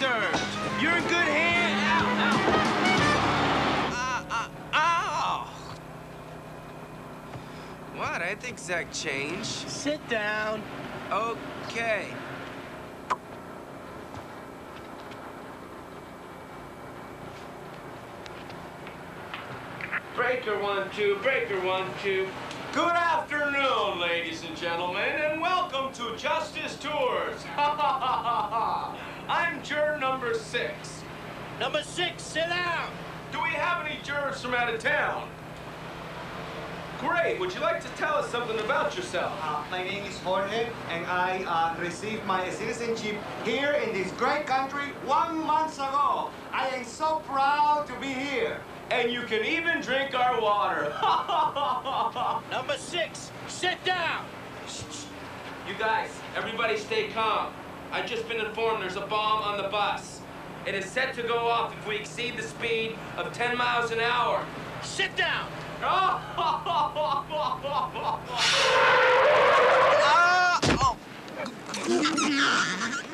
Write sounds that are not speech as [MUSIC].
served. You're in good hands. Ow, ow. Ah, ah, ow. What? I think Zach changed. Sit down. Okay. Breaker one, two, breaker one, two. Good afternoon, ladies and gentlemen, and welcome to Justice Tours. I'm juror number six. Number six, sit down. Do we have any jurors from out of town? Great. Would you like to tell us something about yourself? Uh, my name is Jorge, and I uh, received my citizenship here in this great country one month ago. I am so proud to be here. And you can even drink our water. [LAUGHS] Number six, sit down. You guys, everybody stay calm. I've just been informed there's a bomb on the bus. It is set to go off if we exceed the speed of 10 miles an hour. Sit down! [LAUGHS] Ah! Oh! oh